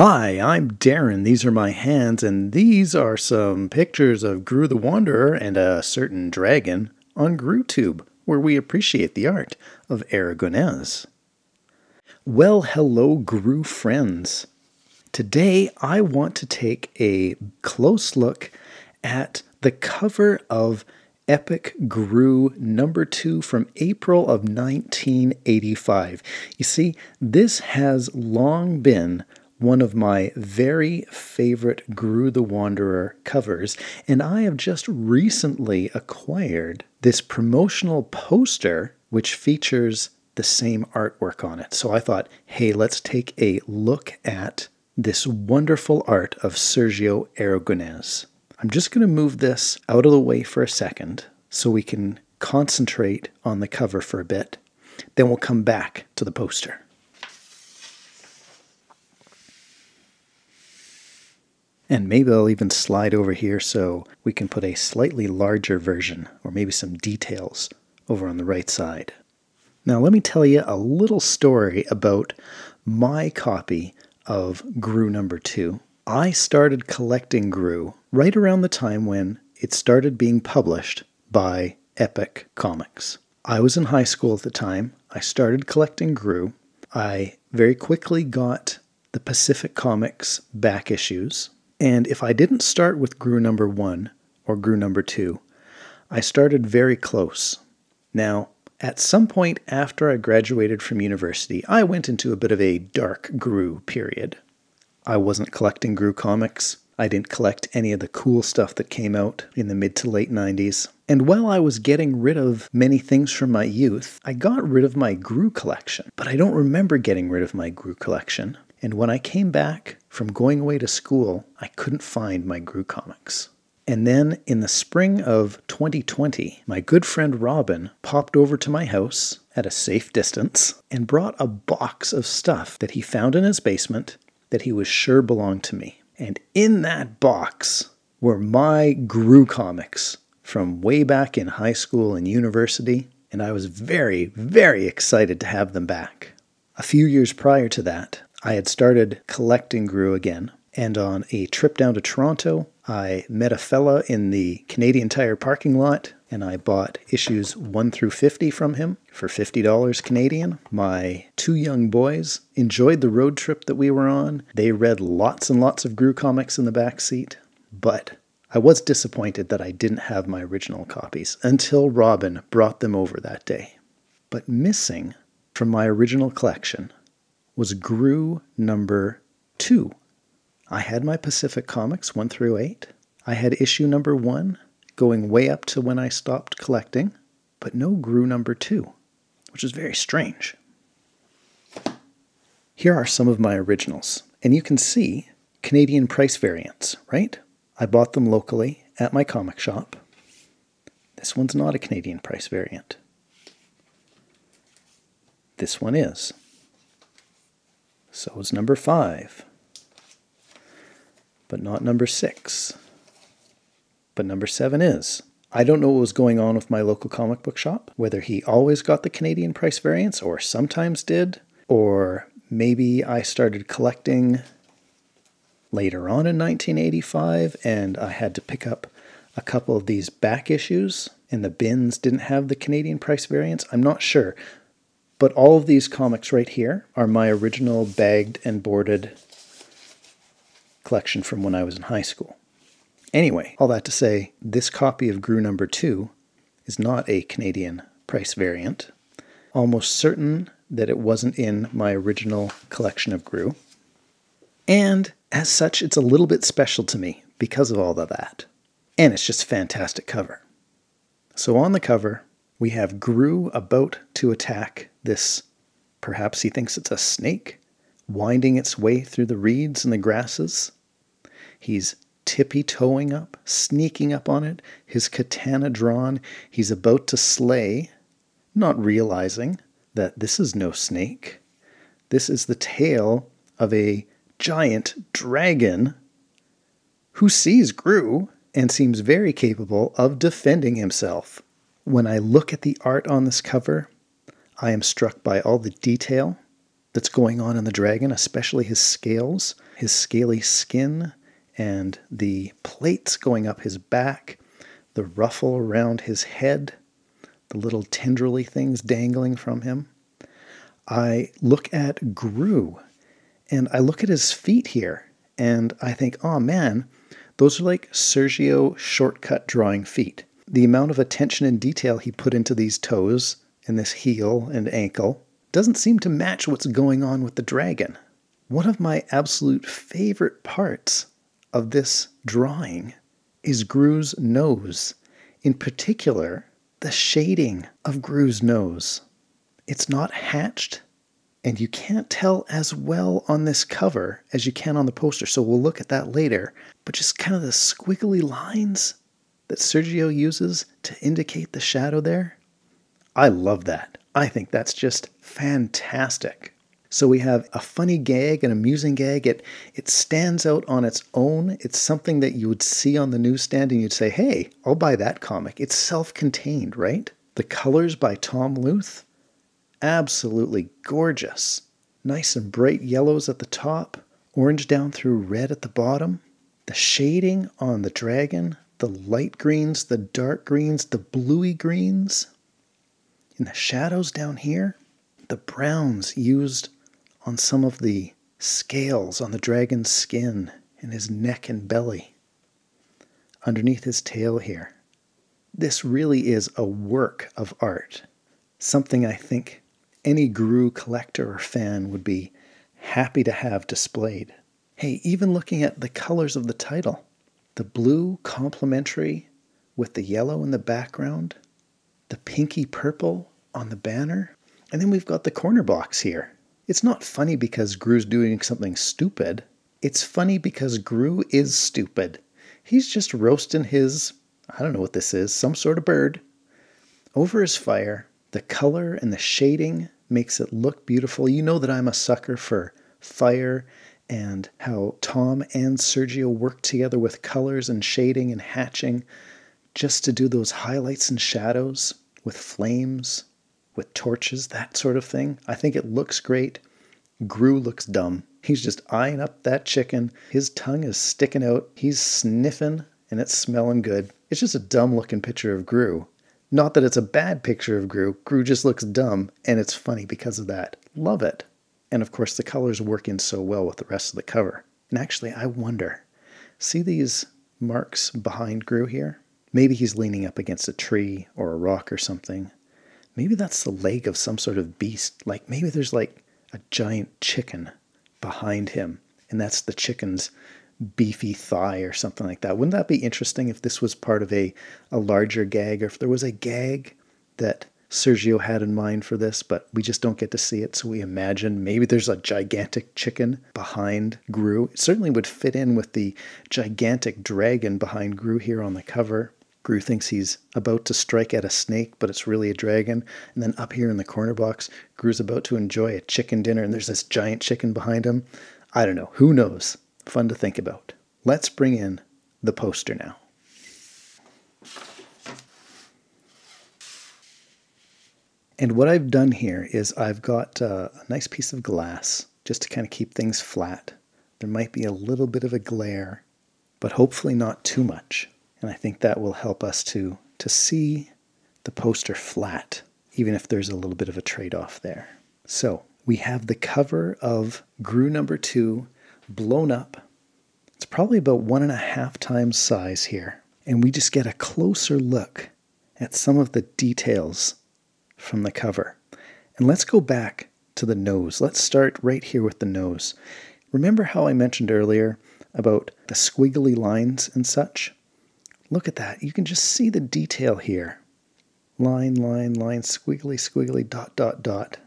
Hi, I'm Darren. These are my hands, and these are some pictures of Groo the Wanderer and a certain dragon on Groo Tube, where we appreciate the art of Aragonés. Well, hello, Groo friends. Today I want to take a close look at the cover of Epic Groo number two from April of 1985. You see, this has long been one of my very favorite Groo the Wanderer covers, and I have just recently acquired this promotional poster which features the same artwork on it. So I thought, hey, let's take a look at this wonderful art of Sergio Aragonés. I'm just going to move this out of the way for a second so we can concentrate on the cover for a bit. Then we'll come back to the poster. And maybe I'll even slide over here so we can put a slightly larger version or maybe some details over on the right side. Now let me tell you a little story about my copy of Groo number 2. I started collecting Groo right around the time when it started being published by Epic Comics. I was in high school at the time. I started collecting Groo. I very quickly got the Pacific Comics back issues and if I didn't start with Groo number one or Groo number two, I started very close. Now, at some point after I graduated from university, I went into a bit of a dark Groo period. I wasn't collecting Groo comics. I didn't collect any of the cool stuff that came out in the mid to late 90s. And while I was getting rid of many things from my youth, I got rid of my Groo collection. But I don't remember getting rid of my Groo collection. And when I came back from going away to school, I couldn't find my Groo comics. And then in the spring of 2020, my good friend Robin popped over to my house at a safe distance and brought a box of stuff that he found in his basement that he was sure belonged to me. And in that box were my Groo comics from way back in high school and university, and I was very, very excited to have them back. A few years prior to that, I had started collecting Groo again, and on a trip down to Toronto, I met a fella in the Canadian Tire parking lot, and I bought issues 1 through 50 from him for $50 Canadian. My two young boys enjoyed the road trip that we were on. They read lots and lots of Groo comics in the back seat, but I was disappointed that I didn't have my original copies until Robin brought them over that day. But missing from my original collection was Groo number two. I had my Pacific Comics 1 through 8. I had issue number 1 going way up to when I stopped collecting, but no Groo number 2, which is very strange. Here are some of my originals, and you can see Canadian price variants, right? I bought them locally at my comic shop. This one's not a Canadian price variant. This one is. So it's number five, but not number six. But number seven is. I don't know what was going on with my local comic book shop, whether he always got the Canadian price variants or sometimes did, or maybe I started collecting later on in 1985 and I had to pick up a couple of these back issues and the bins didn't have the Canadian price variants. I'm not sure, but all of these comics right here are my original bagged and boarded collection from when I was in high school. Anyway, all that to say, this copy of Groo number 2 is not a Canadian price variant. Almost certain that it wasn't in my original collection of Groo. And as such, it's a little bit special to me because of all of that. And it's just a fantastic cover. So on the cover, we have Groo about to attack this, perhaps he thinks it's a snake, winding its way through the reeds and the grasses. He's tippy toeing up, sneaking up on it, his katana drawn. He's about to slay, not realizing that this is no snake. This is the tail of a giant dragon who sees Groo and seems very capable of defending himself. When I look at the art on this cover, I am struck by all the detail that's going on in the dragon, especially his scales his scaly skin and the plates going up his back, the ruffle around his head, the little tendrily things dangling from him. I look at Groo and I look at his feet here and I think, oh man, those are like Sergio shortcut drawing feet. The amount of attention and detail he put into these toes and this heel and ankle doesn't seem to match what's going on with the dragon. One of my absolute favorite parts of this drawing is Groo's nose. In particular, the shading of Groo's nose. It's not hatched, and you can't tell as well on this cover as you can on the poster, so we'll look at that later. But just kind of the squiggly lines that Sergio uses to indicate the shadow there, I love that. I think that's just fantastic. So we have a funny gag, an amusing gag. It it stands out on its own. It's something that you would see on the newsstand and you'd say, "Hey, I'll buy that comic." It's self-contained, right? The colors by Tom Luth, absolutely gorgeous. Nice and bright yellows at the top, orange down through red at the bottom. The shading on the dragon, the light greens, the dark greens, the bluey greens. In the shadows down here, the browns used on some of the scales on the dragon's skin and his neck and belly, underneath his tail here. This really is a work of art, something I think any Groo collector or fan would be happy to have displayed. Hey, even looking at the colors of the title, the blue complementary with the yellow in the background, the pinky purple on the banner, and then we've got the corner box here. It's not funny because Groo's doing something stupid. It's funny because Groo is stupid. He's just roasting his, I don't know what this is, some sort of bird, over his fire. The color and the shading makes it look beautiful. You know that I'm a sucker for fire and how Tom and Sergio work together with colors and shading and hatching just to do those highlights and shadows with flames with torches, that sort of thing. I think it looks great. Groo looks dumb. He's just eyeing up that chicken. His tongue is sticking out. He's sniffing and it's smelling good. It's just a dumb looking picture of Groo. Not that it's a bad picture of Groo. Groo just looks dumb and it's funny because of that. Love it. And of course, the colors work in so well with the rest of the cover. And actually, I wonder see these marks behind Groo here? Maybe he's leaning up against a tree or a rock or something maybe that's the leg of some sort of beast. Like maybe there's like a giant chicken behind him, and that's the chicken's beefy thigh or something like that. Wouldn't that be interesting if this was part of a, a larger gag or if there was a gag that Sergio had in mind for this, but we just don't get to see it. So we imagine maybe there's a gigantic chicken behind Groo. It certainly would fit in with the gigantic dragon behind Groo here on the cover. Groo thinks he's about to strike at a snake, but it's really a dragon. And then up here in the corner box, Groo's about to enjoy a chicken dinner, and there's this giant chicken behind him. I don't know. Who knows? Fun to think about. Let's bring in the poster now. And what I've done here is I've got uh, a nice piece of glass just to kind of keep things flat. There might be a little bit of a glare, but hopefully not too much. And I think that will help us to, to see the poster flat, even if there's a little bit of a trade off there. So we have the cover of Groo number two blown up. It's probably about one and a half times size here. And we just get a closer look at some of the details from the cover. And let's go back to the nose. Let's start right here with the nose. Remember how I mentioned earlier about the squiggly lines and such? Look at that. You can just see the detail here. Line, line, line, squiggly, squiggly, dot, dot, dot.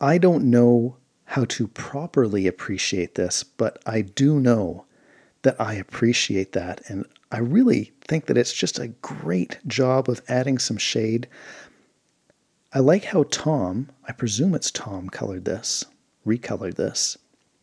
I don't know how to properly appreciate this, but I do know that I appreciate that. And I really think that it's just a great job of adding some shade. I like how Tom, I presume it's Tom, colored this, recolored this,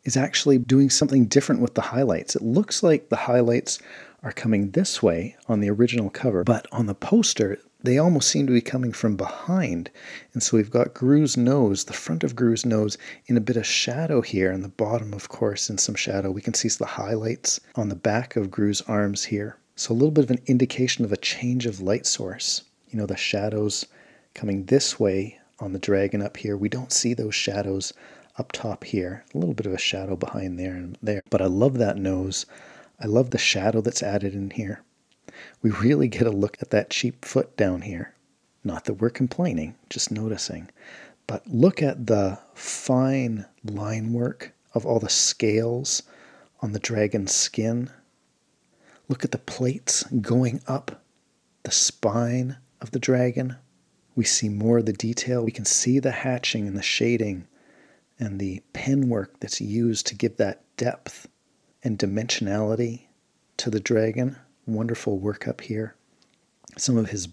is actually doing something different with the highlights. It looks like the highlights are coming this way on the original cover, but on the poster, they almost seem to be coming from behind. And so we've got Groo's nose, the front of Groo's nose, in a bit of shadow here, and the bottom, of course, in some shadow. We can see the highlights on the back of Groo's arms here. So a little bit of an indication of a change of light source. You know, the shadows coming this way on the dragon up here. We don't see those shadows up top here. A little bit of a shadow behind there and there. But I love that nose. I love the shadow that's added in here we really get a look at that cheap foot down here. Not that we're complaining, just noticing. But look at the fine line work of all the scales on the dragon's skin. Look at the plates going up the spine of the dragon. We see more of the detail. We can see the hatching and the shading and the pen work that's used to give that depth and dimensionality to the dragon wonderful work up here. Some of his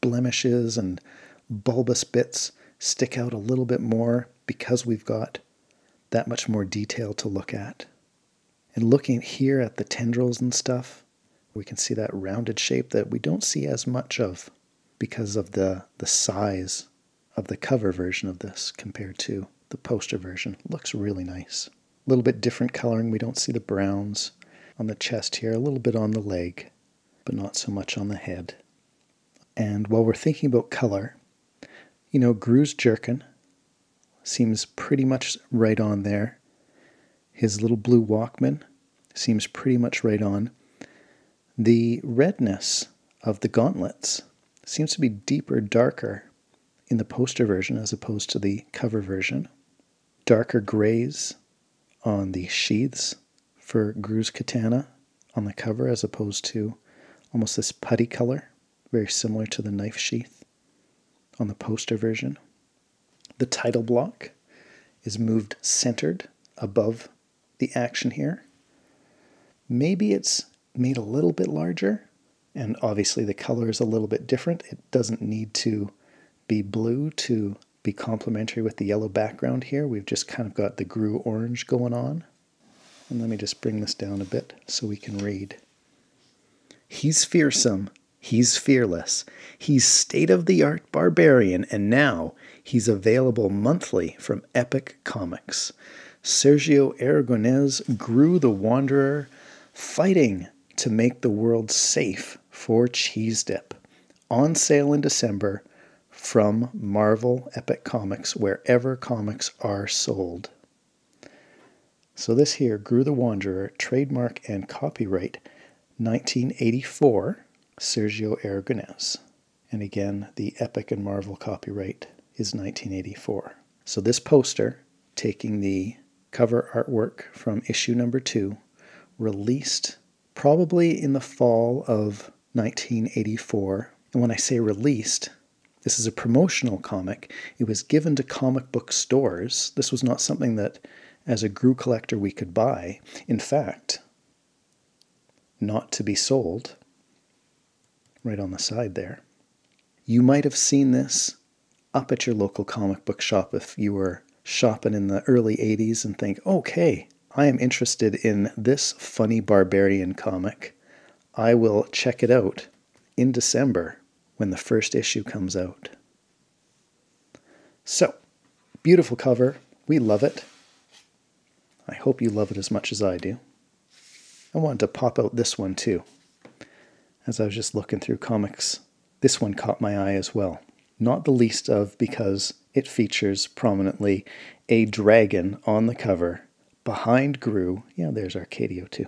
blemishes and bulbous bits stick out a little bit more because we've got that much more detail to look at. And looking here at the tendrils and stuff, we can see that rounded shape that we don't see as much of because of the, the size of the cover version of this compared to the poster version. Looks really nice. A little bit different coloring. We don't see the browns on the chest here, a little bit on the leg but not so much on the head. And while we're thinking about color, you know, Groo's jerkin seems pretty much right on there. His little blue Walkman seems pretty much right on. The redness of the gauntlets seems to be deeper, darker in the poster version as opposed to the cover version. Darker grays on the sheaths for Groo's katana on the cover as opposed to almost this putty color, very similar to the knife sheath on the poster version. The title block is moved centered above the action here. Maybe it's made a little bit larger, and obviously the color is a little bit different. It doesn't need to be blue to be complementary with the yellow background here. We've just kind of got the Groo orange going on. And let me just bring this down a bit so we can read. He's fearsome. He's fearless. He's state of the art barbarian, and now he's available monthly from Epic Comics. Sergio Aragonés Groo the Wanderer, fighting to make the world safe for cheese dip. On sale in December from Marvel Epic Comics, wherever comics are sold. So, this here, Groo the Wanderer, trademark and copyright 1984, Sergio Aragonés. And again, the Epic and Marvel copyright is 1984. So this poster, taking the cover artwork from issue number two, released probably in the fall of 1984. And when I say released, this is a promotional comic. It was given to comic book stores. This was not something that, as a Groo collector, we could buy. In fact, not to be sold, right on the side there. You might have seen this up at your local comic book shop if you were shopping in the early 80s and think, okay, I am interested in this funny barbarian comic. I will check it out in December when the first issue comes out. So, beautiful cover. We love it. I hope you love it as much as I do. I wanted to pop out this one too. As I was just looking through comics, this one caught my eye as well. Not the least of because it features prominently a dragon on the cover behind Groo. Yeah, there's Arcadio too.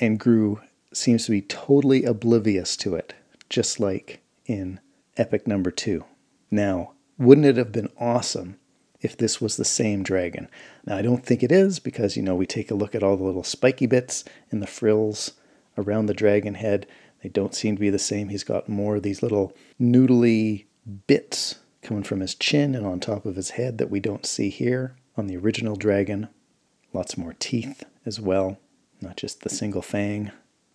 And Groo seems to be totally oblivious to it, just like in Epic number two. Now, wouldn't it have been awesome if this was the same dragon. Now, I don't think it is because, you know, we take a look at all the little spiky bits and the frills around the dragon head. They don't seem to be the same. He's got more of these little noodly bits coming from his chin and on top of his head that we don't see here on the original dragon. Lots more teeth as well, not just the single fang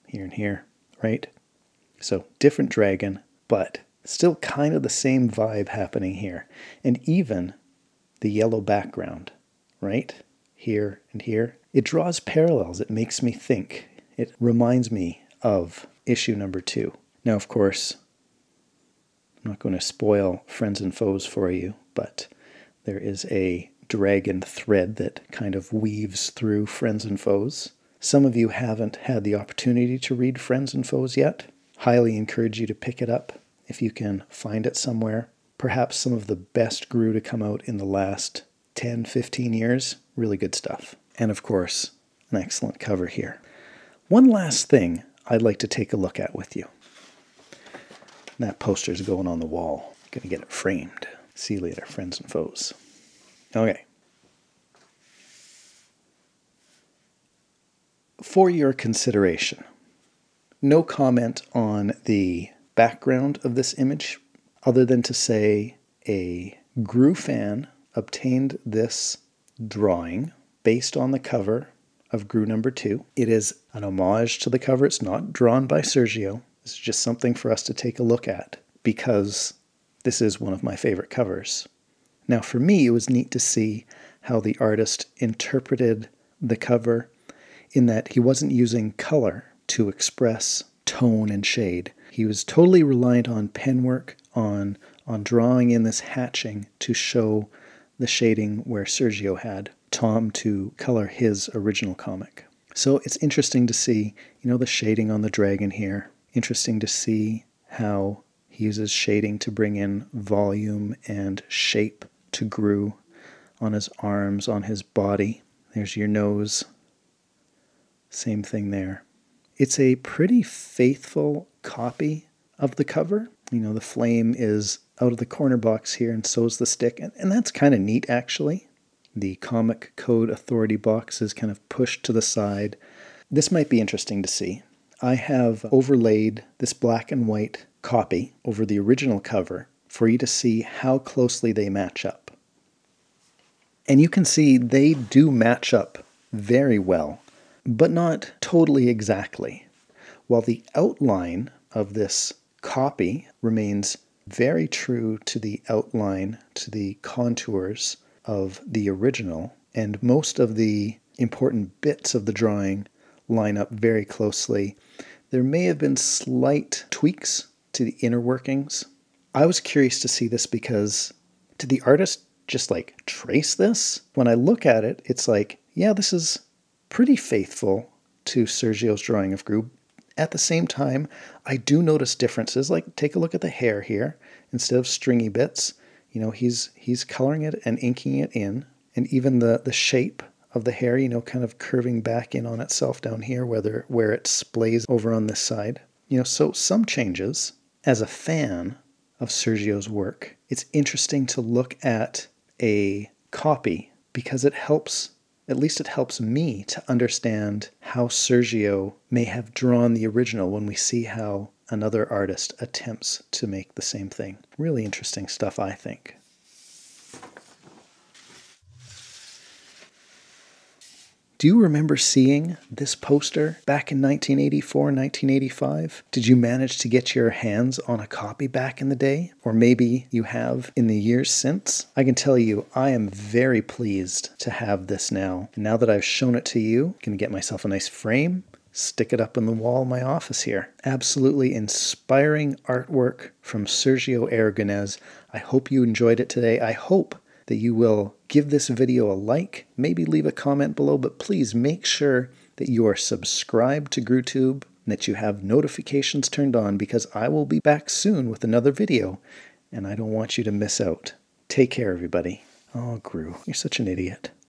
here and here, right? So, different dragon, but still kind of the same vibe happening here. And even the yellow background, right? Here and here. It draws parallels. It makes me think. It reminds me of issue number two. Now, of course, I'm not going to spoil Friends and Foes for you, but there is a dragon thread that kind of weaves through Friends and Foes. Some of you haven't had the opportunity to read Friends and Foes yet. Highly encourage you to pick it up if you can find it somewhere. Perhaps some of the best Groo to come out in the last 10, 15 years. Really good stuff. And of course, an excellent cover here. One last thing I'd like to take a look at with you. That poster is going on the wall. Gonna get it framed. See you later, friends and foes. Okay. For your consideration, no comment on the background of this image other than to say a Groo fan obtained this drawing based on the cover of Groo number two. It is an homage to the cover. It's not drawn by Sergio. It's just something for us to take a look at because this is one of my favorite covers. Now, for me, it was neat to see how the artist interpreted the cover in that he wasn't using color to express tone and shade. He was totally reliant on pen work, on, on drawing in this hatching to show the shading where Sergio had Tom to color his original comic. So it's interesting to see, you know, the shading on the dragon here, interesting to see how he uses shading to bring in volume and shape to Groo on his arms, on his body. There's your nose. Same thing there. It's a pretty faithful copy of the cover. You know, the flame is out of the corner box here, and so is the stick. And, and that's kind of neat, actually. The Comic Code Authority box is kind of pushed to the side. This might be interesting to see. I have overlaid this black and white copy over the original cover for you to see how closely they match up. And you can see they do match up very well, but not totally exactly. While the outline of this copy remains very true to the outline, to the contours of the original, and most of the important bits of the drawing line up very closely. There may have been slight tweaks to the inner workings. I was curious to see this because did the artist just like trace this? When I look at it, it's like, yeah, this is pretty faithful to Sergio's drawing of Groo. At the same time, I do notice differences. Like take a look at the hair here. Instead of stringy bits, you know, he's he's coloring it and inking it in, and even the the shape of the hair, you know, kind of curving back in on itself down here, whether where it splays over on this side. You know, so some changes. As a fan of Sergio's work, it's interesting to look at a copy because it helps at least it helps me to understand how Sergio may have drawn the original when we see how another artist attempts to make the same thing. Really interesting stuff, I think. Do you remember seeing this poster back in 1984, 1985? Did you manage to get your hands on a copy back in the day? Or maybe you have in the years since? I can tell you, I am very pleased to have this now. And now that I've shown it to you, I'm going to get myself a nice frame, stick it up in the wall of my office here. Absolutely inspiring artwork from Sergio Aragonés. I hope you enjoyed it today. I hope that you will give this video a like, maybe leave a comment below, but please make sure that you are subscribed to Groo Tube and that you have notifications turned on because I will be back soon with another video and I don't want you to miss out. Take care, everybody. Oh, Groo, you're such an idiot.